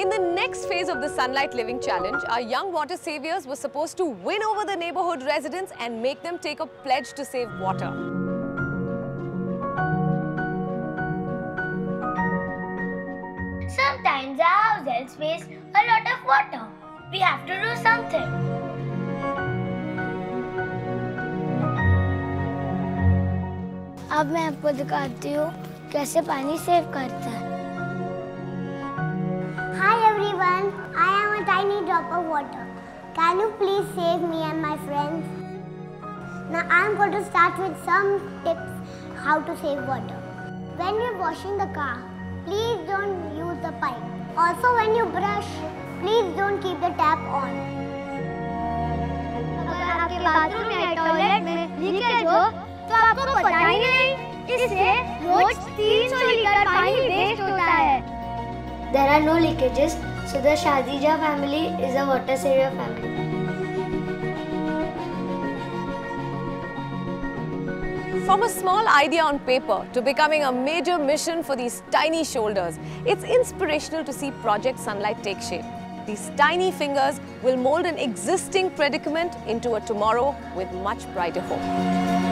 In the next phase of the Sunlight Living Challenge, our young water saviors were supposed to win over the neighborhood residents and make them take a pledge to save water. Sometimes our houses waste a lot of water. We have to do something. अब मैं आपको दिखाती हूँ कैसे पानी save करता है drop of water. Can you please save me and my friends? Now I am going to start with some tips how to save water. When you're washing the car, please don't use the pipe. Also when you brush, please don't keep the tap on. अगर आपके bathroom या toilet में leakage हो तो आपको पता ही नहीं इससे रोज 300 लीटर पानी वेस्ट होता है There are no leakages, so the Shadija family is a water saver family. From a small idea on paper to becoming a major mission for these tiny shoulders, it's inspirational to see Project Sunlight take shape. These tiny fingers will mold an existing predicament into a tomorrow with much brighter hope.